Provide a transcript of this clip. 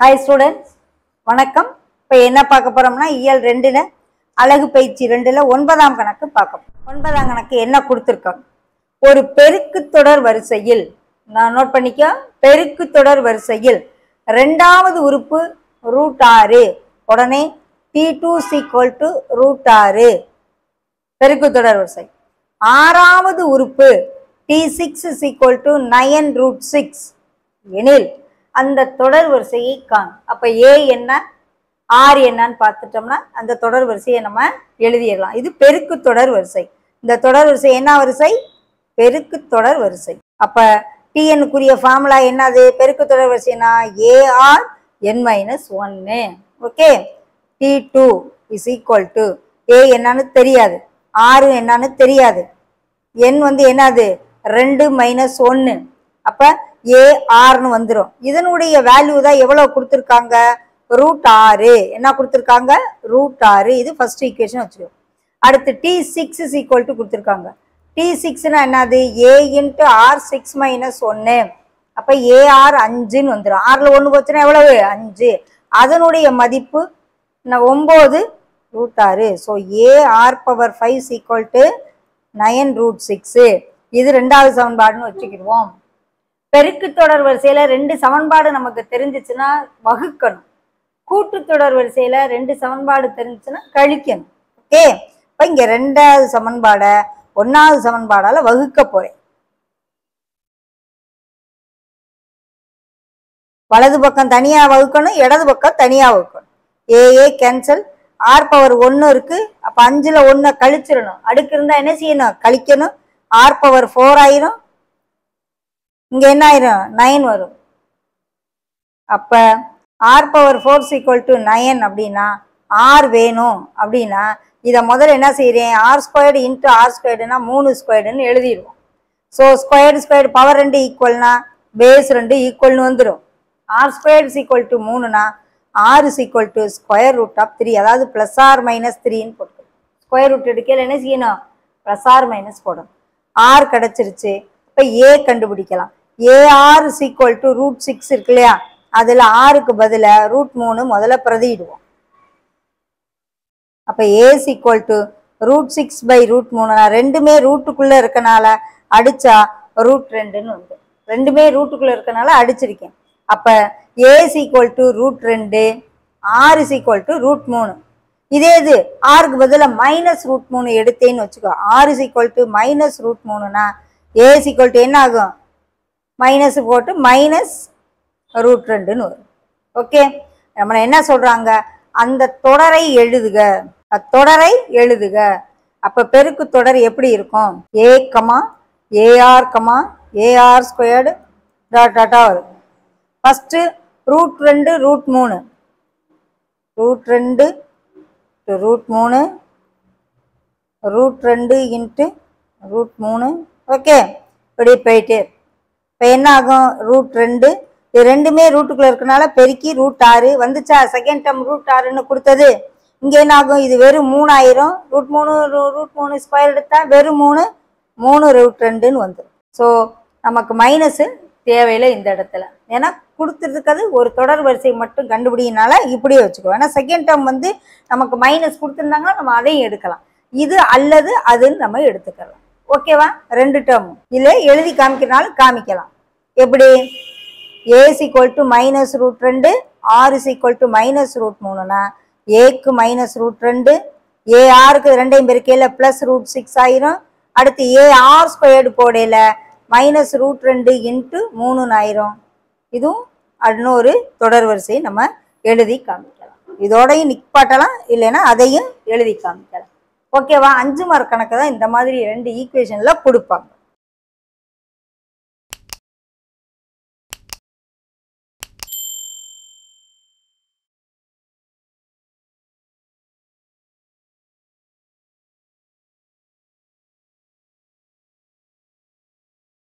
Hi students வணக்கம். இப்போ என்ன பார்க்க போறோம்னா இயல் ரெண்டில் அழகு பயிற்சி ரெண்டில் ஒன்பதாம் கணக்கு பார்க்க ஒன்பதாம் கணக்கு என்ன கொடுத்துருக்கோம்? ஒரு பெருக்கு தொடர் வரிசையில் நான் நோட் பண்ணிக்க பெருக்கு தொடர் வரிசையில் ரெண்டாவது உறுப்பு ரூட் ஆறு. உடனே T two is equal to root ஆறு. பெருக்கு தொடர் வரிசை. ஆறாவது உறுப்பு T six is equal to nine root six எனில் அந்த தொடர் வரிசையை காண். அப்போ ஏ என்ன? ஆர் என்னன்னு பார்த்துட்டோம்னா அந்த தொடர் வரிசையை நம்ம எழுதிடலாம். இது பெருக்கு தொடர் வரிசை. இந்த தொடர் வரிசை என்ன வரிசை? பெருக்கு தொடர் வரிசை. அப்போ டிஎனுக்குரிய ஃபார்முலா என்னது? பெருக்கு தொடர் வரிசைனா ஏஆர் என் மைனஸ் ஒன்னு okay T two is equal to A என்னன்னு தெரியாது. ஆறு என்னன்னு தெரியாது. என் வந்து என்னது? ரெண்டு மைனஸ் ஒன்று அப்போ ஏ வந்துடும் இதனுடைய வேல்யூ தான் எவ்வளோ கொடுத்துருக்காங்க? ரூட் ஆறு. என்ன கொடுத்துருக்காங்க? ரூட் ஆறு. இது ஃபர்ஸ்ட் ஈக்குவேஷன் வச்சுக்கோ அடுத்து T six is equal to கொடுத்துருக்காங்க. டி சிக்ஸ்னா என்னது? A into R six minus ஒன்று அப்போ ஏஆர் அஞ்சுன்னு வந்துடும் ஆறில் ஒன்று போச்சுன்னா எவ்வளவு? அஞ்சு. அதனுடைய மதிப்பு நான் ஒம்பது ரூட் ஆறு. So AR power five equal to nine root six இது ரெண்டாவது சமன்பாடுன்னு வச்சுக்கிடுவோம். பெருக்கு தொடர் வரிசையில ரெண்டு சமன்பாடு நமக்கு தெரிஞ்சிச்சுன்னா வகுக்கணும். கூட்டு தொடர் வரிசையில ரெண்டு சமன்பாடு தெரிஞ்சுச்சுன்னா கழிக்கணும். ஓகே? இப்போ இங்க ரெண்டாவது சமன்பாடை ஒன்னாவது சமன்பாடால வகுக்க போறேன். வலது பக்கம் தனியா வகுக்கணும் இடது பக்கம் தனியா வகுக்கணும். ஏஏ கேன்சல் ஆர் பவர் ஒன்று இருக்கு. அப்போ அஞ்சில் ஒன்றை கழிச்சிடணும். அடுக்கு இருந்தால் என்ன செய்யணும்? கழிக்கணும். ஆர் பவர் ஃபோர் ஆயிரும். இங்கே என்ன ஆயிரும்? நைன் வரும். அப்போ R power four equal to nine அப்படின்னா ஆர் வேணும். அப்படின்னா இதை முதல்ல என்ன செய்கிறேன் ஆர் ஸ்கொயர்டு இன்ட்டு ஆர் ஸ்கொயர்டுனா மூணு ஸ்கொயர்டுன்னு எழுதிடுவோம். ஸோ ஸ்கொயர்டு ஸ்கொயர்டு பவர் ரெண்டு ஈக்குவல்னா பேஸ் ரெண்டு ஈக்குவல்னு வந்துடும் R squared equal to மூணுனா R is equal to square root of three அதாவது ப்ளஸ் ஆர் மைனஸ் த்ரீன்னு போட்டு ஸ்கொயர் ரூட் எடுக்கல என்ன செய்யணும்? ப்ளஸ் ஆர் மைனஸ் போடணும். ஆர் கிடச்சிருச்சு. இப்போ ஏ கண்டுபிடிக்கலாம். AR is equal to root six இருக்கு இல்லையா? அதில் ஆறுக்கு பதிலாக ரூட் மூணு முதல்ல பிரதியிடுவோம். அப்போ A's equal to root six by root மூணு. நான் ரெண்டுமே ரூட்டுக்குள்ளே இருக்கனால அடித்தா ரூட் ரெண்டுன்னு வந்து ரெண்டுமே ரூட்டுக்குள்ளே இருக்கனால அடிச்சிருக்கேன். அப்போ ஏஸ் ஈக்குவல் டு ரூட் ரெண்டு R is equal to root மூணு. இதே இது ஆருக்கு பதிலாக மைனஸ் ரூட் மூணு எடுத்தேன்னு வச்சுக்கோ. R is equal to minus root மூணுனா ace equal to என்ன ஆகும்? மைனஸ் போட்டு மைனஸ் ரூட் ரெண்டுன்னு வரும். ஓகே நம்மளை என்ன சொல்கிறாங்க அந்த தொடரை எழுதுக. அத்தொடரை எழுதுக. அப்போ பெருக்கு தொடர் எப்படி இருக்கும்? A comma AR comma AR squared dot tata வரும். ஃபஸ்ட்டு ரூட் ரெண்டு ரூட் மூணு. ரூட் ரெண்டு ரூட் மூணு. ரூட் ரெண்டு இன்ட்டு ரூட் மூணு. ஓகே இப்படி போயிட்டே இப்போ என்ன ஆகும்? ரூட் ரெண்டு. இது ரெண்டுமே ரூட்டுக்குள்ள இருக்கனால பெருக்கி ரூட் ஆறு. வந்துச்சா? செகண்ட் டேர்ம் ரூட் ஆறுன்னு கொடுத்தது. இங்கே என்ன ஆகும்? இது வெறும் மூணாயிரம் ரூட் மூணு ரூட் மூணு ஸ்கொயர் எடுத்தால் வெறும் மூணு. மூணு ரூட் ரெண்டுன்னு வந்துடும் ஸோ நமக்கு மைனஸு தேவையில்லை இந்த இடத்துல. ஏன்னா கொடுத்துருக்கிறது ஒரு தொடர் வரிசை மட்டும் கண்டுபிடினால இப்படியே வச்சுக்கோ ஏன்னா செகண்ட் டேர்ம் வந்து நமக்கு மைனஸ் கொடுத்துருந்தாங்கன்னா நம்ம அதையும் எடுக்கலாம். இது அல்லது அதுன்னு நம்ம எடுத்துக்கலாம். ஓகேவா? ரெண்டு டேர்மும் இல்லை எழுதி காமிக்கிறனாலும் காமிக்கலாம். எப்படி? A's equal to minus root ரெண்டு R is equal to minus root மூணுனா ஏக்கு மைனஸ் ரூட் ரெண்டு ஏஆருக்கு ரெண்டையும் பெருக்கையில் ப்ளஸ் ரூட் சிக்ஸ் ஆயிரும். அடுத்து ஏ ஸ்கொயர்டு போடையில் மைனஸ் ரூட் ரெண்டு இன்ட்டு மூணுன்னு ஆயிரும். இதுவும் இன்னொரு தொடர் வரிசையை நம்ம எழுதி காமிக்கலாம். இதோடையும் நிப்பாட்டலாம் இல்லைன்னா அதையும் எழுதி காமிக்கலாம். ஓகேவா? அஞ்சு மார்க் கணக்கு தான் இந்த மாதிரி ரெண்டு ஈக்குவேஷனில் கொடுப்பாங்க.